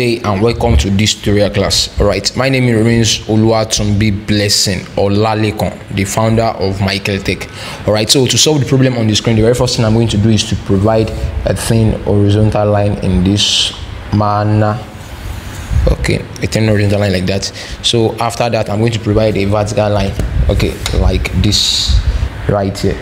day and welcome to this tutorial class. All right my name remains oluwatumbi blessing olalekan the founder of Maekll tech. All right so to solve the problem on the screen the very first thing i'm going to do is to provide a thin horizontal line in this manner. Okay a thin horizontal line like that. So after that i'm going to provide a vertical line okay like this right here.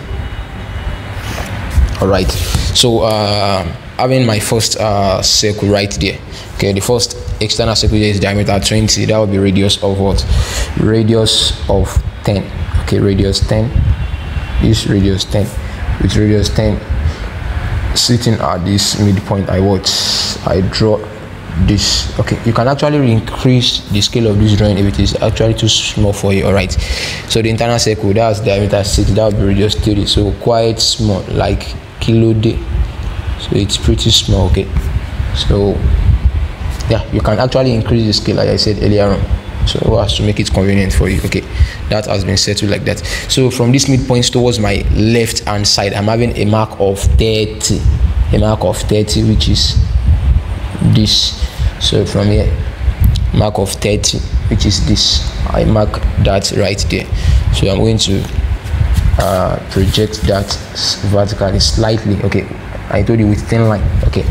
All right so uh having my first uh circle right there. Okay the first external circle is diameter 20 that will be radius of what? Radius of 10 okay radius 10 this radius 10 with radius 10 sitting at this midpoint i what? I draw this. Okay you can actually increase the scale of this drawing if it is actually too small for you all right so the internal circle that's diameter 6 that will be radius 30 so quite small like kilo day so it's pretty small okay? So yeah you can actually increase the scale like i said earlier on. So as to make it convenient for you okay? That has been settled like that. So from this midpoint towards my left hand side i'm having a mark of 30 a mark of 30 which is this. So from here mark of 30 which is this. I mark that right there. So i'm going to uh, project that vertically slightly okay I told you with thin line. Okay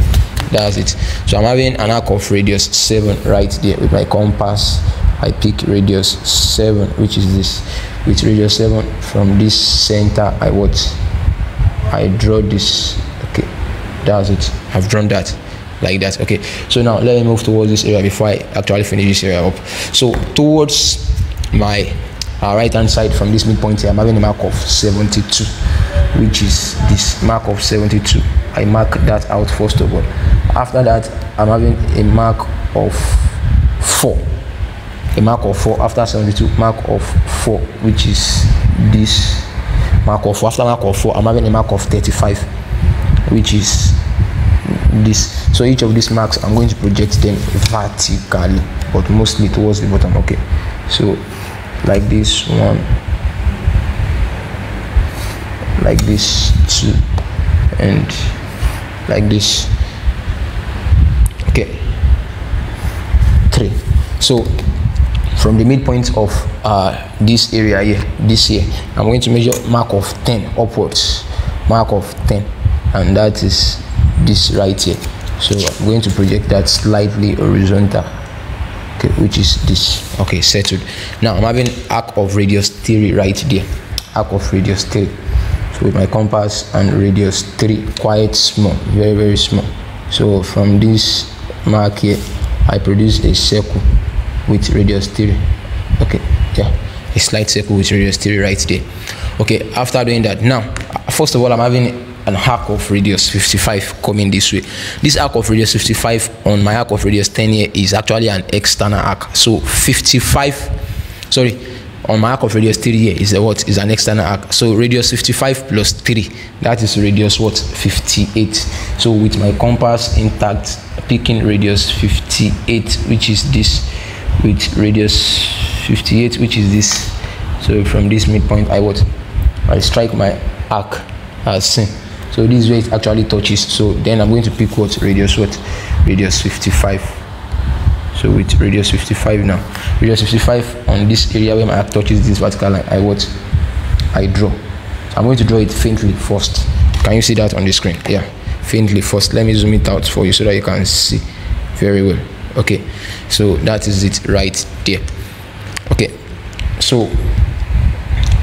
that's it. So I'm having an arc of radius 7 right there with my compass. I pick radius 7 which is this. With radius 7 from this center I what? I draw this. Okay that's it. I've drawn that like that. Okay so now let me move towards this area before I actually finish this area up. So towards my uh, right hand side from this midpoint here I'm having a mark of 72 which is this mark of 72 I mark that out first of all. After that I'm having a mark of 4 a mark of 4 after 72 mark of 4 which is this mark of 4 after mark of 4 I'm having a mark of 35 which is this. So each of these marks I'm going to project them vertically but mostly towards the bottom. Okay. So like this one like this two and like this. Okay. Three. So from the midpoint of uh, this area here this here i'm going to measure mark of 10 upwards. Mark of 10 and that is this right here. So i'm going to project that slightly horizontal. Okay which is this. Okay settled. Now i'm having arc of radius theory right there. Arc of radius 3 so with my compass and radius 3 quite small very very small. So from this mark here i produce a circle with radius 3 okay yeah a slight circle with radius 3 right there. Okay after doing that now first of all i'm having an arc of radius 55 coming this way. This arc of radius 55 on my arc of radius 10 here is actually an external arc. So 55 sorry on my arc of radius 3 here is a what? Is an external arc so radius 55 plus 3 that is radius what? 58 so with my compass intact picking radius 58 which is this with radius 58 which is this. So from this midpoint i what? I strike my arc as seen so this way it actually touches. So then i'm going to pick what? Radius what? Radius 55 so with radius 55 now. Radius 55 on this area where my arc touches this vertical line i what? I draw. I'm going to draw it faintly first. Can you see that on the screen? Yeah. Faintly first. Let me zoom it out for you so that you can see very well. Okay. So that is it right there. Okay. So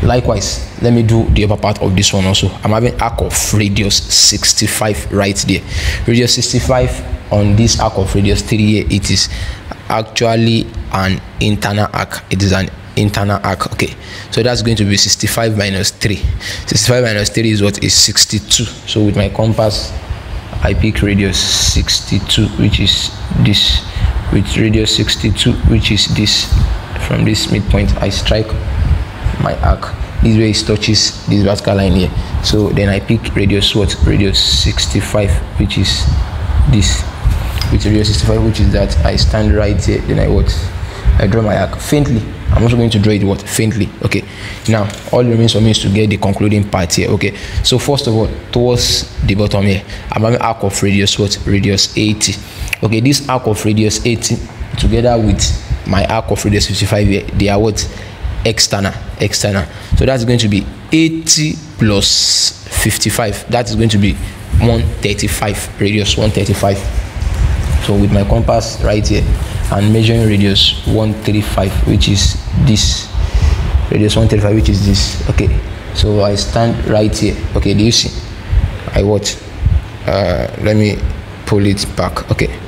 likewise let me do the upper part of this one also. I'm having arc of radius 65 right there. Radius 65 on this arc of radius 3 here it is actually an internal arc. It is an internal arc. Okay. So that's going to be 65 minus 3 65 minus 3 is what? Is 62 so with my compass i pick radius 62 which is this. With radius 62 which is this. From this midpoint i strike my arc. This way it touches this vertical line here. So then i pick radius what? Radius 65 which is this with radius 65 which is that i stand right here then i what? I draw my arc faintly. I'm also going to draw it what? Faintly. Okay. Now all remains for me is to get the concluding part here. Okay. So first of all towards the bottom here i'm having arc of radius what? Radius 80 okay. This arc of radius 80 together with my arc of radius 55 here they are what? External. External. So that's going to be 80 plus 55 that is going to be 135 radius 135 so with my compass right here and measuring radius 135 which is this radius 135 which is this. Okay so i stand right here. Okay do you see? I what uh let me pull it back. Okay.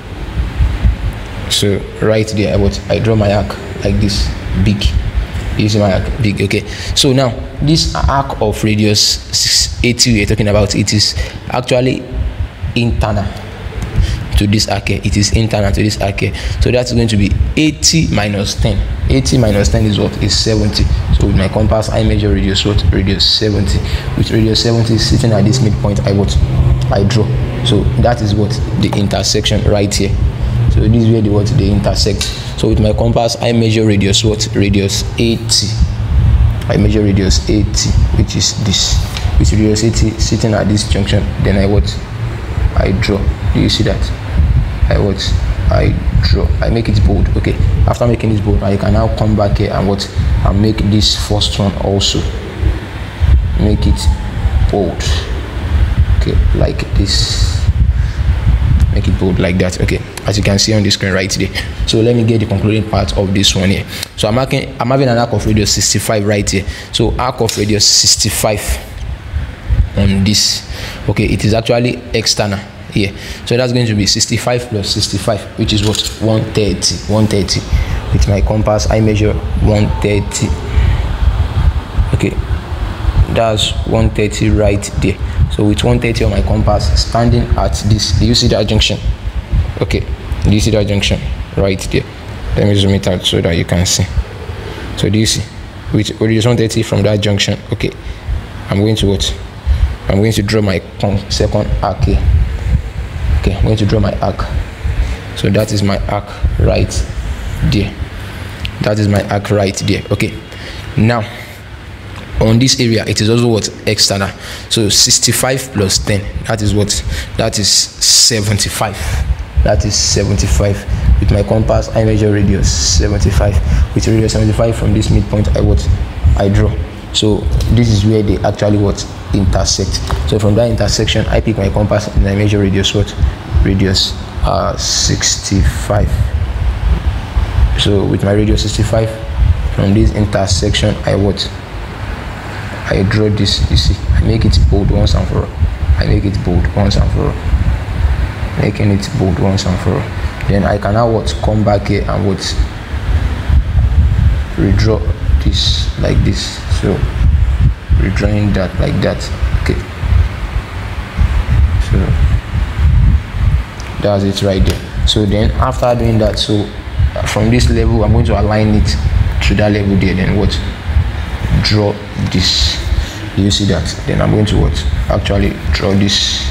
So right there i what i draw my arc like this big. You see my arc? Big okay. So now this arc of radius 80 we're talking about it is actually internal to this arc it is internal to this arc. So that's going to be 80 minus 10 80 minus 10 is what? Is 70 so with my compass i measure radius what? Radius 70 with radius 70 sitting at this midpoint i what? I draw. So that is what? The intersection right here. So this is where the what? They intersect. So with my compass i measure radius what? Radius 80 i measure radius 80 which is this. With radius 80 sitting at this junction then i what? I draw. Do you see that i what i draw i make it bold. Okay after making this bold i can now come back here and what and make this first one also. Make it bold. Okay like this. Make it bold like that. Okay as you can see on the screen right there. So let me get the concluding part of this one here. So i'm making i'm having an arc of radius 65 right here. So arc of radius 65 on this. Okay it is actually external here. So that's going to be 65 plus 65 which is what? 130 130 with my compass i measure 130 okay. That's 130 right there. So with 130 on my compass standing at this do you see that junction? Okay. Do you see that junction? Right there. Let me zoom it out so that you can see. So do you see? With radius 130 from that junction. Okay. I'm going to what? I'm going to draw my second arc here okay i'm going to draw my arc. So that is my arc right there. That is my arc right there. Okay now on this area it is also what? External. So 65 plus 10 that is what? That is 75 that is 75 with my compass i measure radius 75 with radius 75 from this midpoint i what? I draw. So this is where they actually what intersect so from that intersection i pick my compass and i measure radius what radius uh 65 so with my radius 65 from this intersection i what I draw this, you see, I make it bold once and for all. I make it bold once and for all. Making it bold once and for all. Then I can now what come back here and what redraw this like this. So redrawing that like that. Okay. So that's it right there. So then after doing that, so uh, from this level, I'm going to align it to that level there. Then what? draw this you see that then i'm going to what actually draw this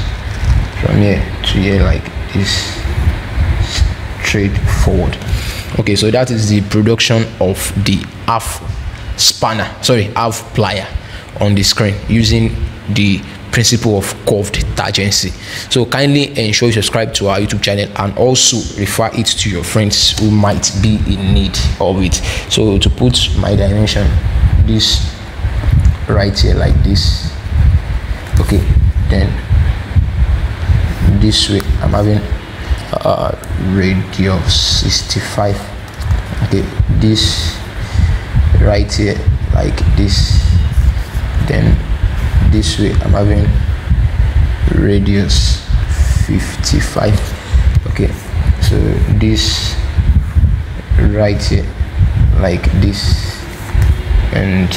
from here to here like this straight forward okay so that is the production of the half spanner sorry half plier on the screen using the principle of curved tangency so kindly ensure you subscribe to our youtube channel and also refer it to your friends who might be in need of it. So to put my dimension this right here like this okay then this way i'm having uh, a radius 65 okay this right here like this then this way i'm having radius 55 okay so this right here like this and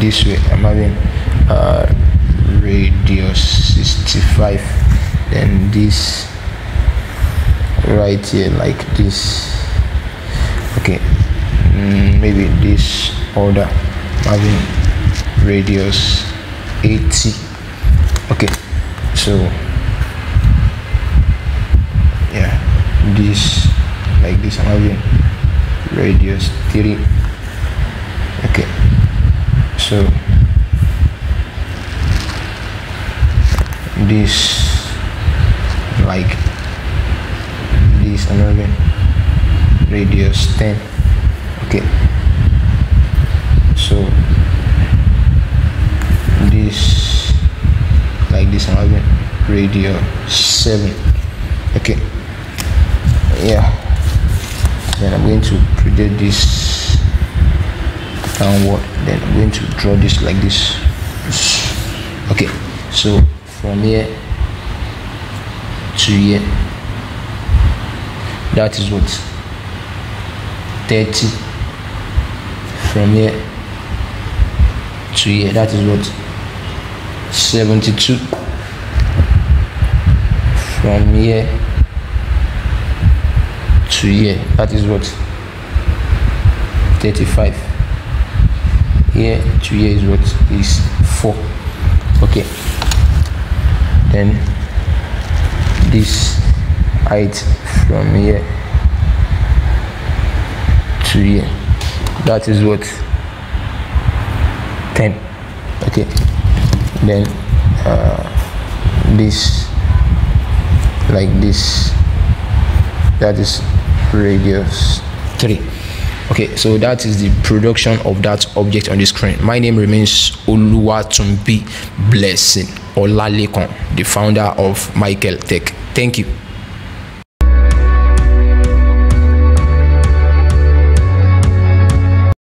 this way i'm having uh, radius 65 then this right here like this. Okay mm, maybe this order having radius 80 okay so yeah this like this having radius 3 so this like this another radius 10 okay so this like this radius 7 okay. Yeah. Then i'm going to project this downward. Then i'm going to draw this like this. Okay. So from here to here that is what? 30 from here to here that is what? 72 from here to here that is what? 35 here to here is what? Is 4 okay. Then this height from here to here. That is what? 10 okay. Then uh, this like this. That is radius 3 okay so that is the production of that object on the screen. My name remains oluwatumbi blessing olalekan the founder of michael tech. Thank you